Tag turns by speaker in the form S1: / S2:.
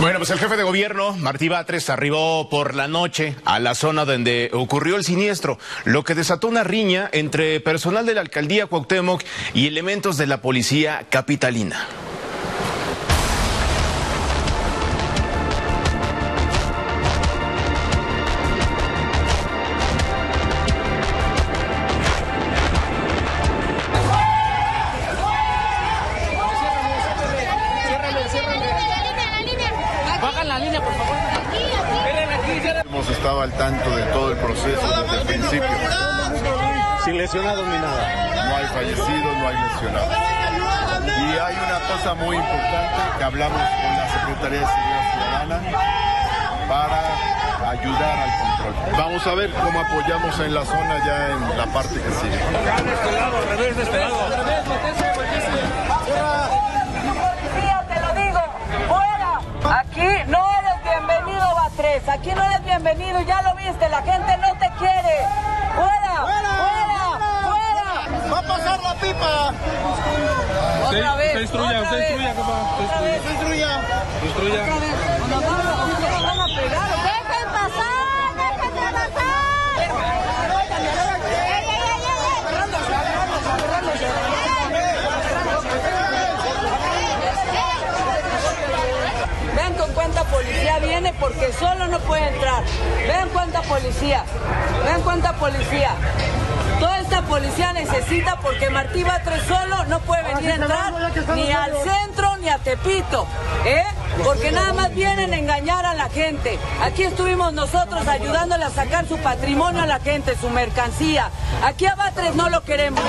S1: Bueno, pues el jefe de gobierno, Martí Batres, arribó por la noche a la zona donde ocurrió el siniestro, lo que desató una riña entre personal de la alcaldía Cuauhtémoc y elementos de la policía capitalina.
S2: Hemos estado al tanto de todo el proceso desde el principio.
S3: Sin lesionados ni nada.
S2: No hay fallecidos, no hay lesionados. Y hay una cosa muy importante que hablamos con la Secretaría de Seguridad Ciudadana para ayudar al control. Vamos a ver cómo apoyamos en la zona ya en la parte que sigue.
S3: De este lado, al revés, de este lado.
S4: Policía, te lo digo, fuera. Aquí Aquí no eres bienvenido, ya lo viste, la gente no te quiere. Fuera, fuera, fuera.
S5: ¡Va a pasar la pipa!
S4: Otra vez.
S3: Usted instruya,
S4: vez.
S3: instruya, compa. Usted
S4: Otra vez.
S3: instruya. Instruya.
S4: Otra vez. O nos van a- o nos van a pegar. ¿o qué?
S6: ¡Dejen pasar! ¡Dejen pasar!
S4: Vean con cuánta policía viene porque solo no puede entrar. Vean cuánta policía. Vean cuánta policía. Toda esta policía necesita porque Martí Batres solo no puede venir a entrar ni al centro ni a Tepito. ¿eh? Porque nada más vienen a engañar a la gente. Aquí estuvimos nosotros ayudándole a sacar su patrimonio a la gente, su mercancía. Aquí a Batres no lo queremos.